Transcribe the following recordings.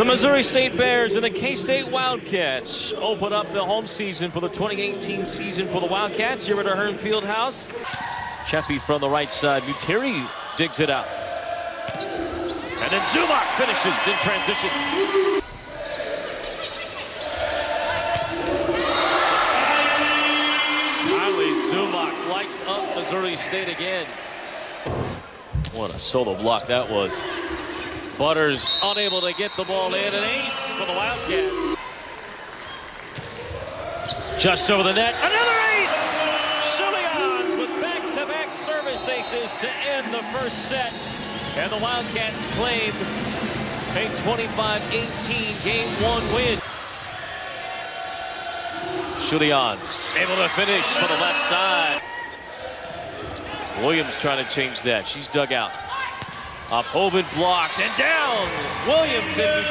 The Missouri State Bears and the K-State Wildcats open up the home season for the 2018 season for the Wildcats here at Ahearn Field House. Sheffy from the right side. Muteri digs it out. And then Zumach finishes in transition. Kylee Zumach lights up Missouri State again. What a solo block that was. Butters unable to get the ball in. An ace for the Wildcats. Just over the net. Another ace! Schulians with back-to-back service aces to end the first set. And the Wildcats claim a 25-18 game one win. Schulians able to finish for the left side. Williams trying to change that. She's dug out. Up, Hoban blocked and down. Williams and.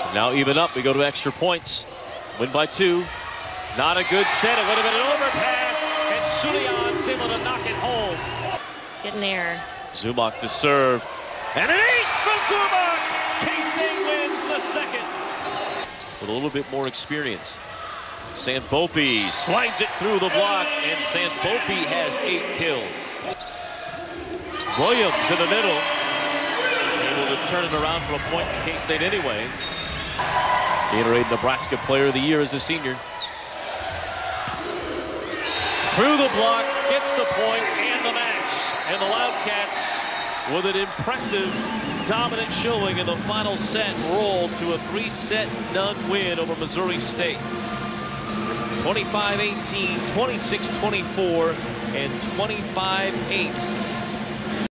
So now even up. We go to extra points. Win by two. Not a good set. It would have been an overpass. And Schulian's able to knock it home. Get an error. Zumach to serve. And an ace for Zumach. K-State wins the second. With a little bit more experience. Sandbothe slides it through the block, and Sandbothe has eight kills. Williams in the middle, able to turn it around for a point for K-State anyway. Gatorade Nebraska Player of the Year as a senior. Through the block, gets the point and the match. And the Wildcats, with an impressive, dominant showing in the final set, roll to a three-set none win over Missouri State. 25-18, 26-24, and 25-8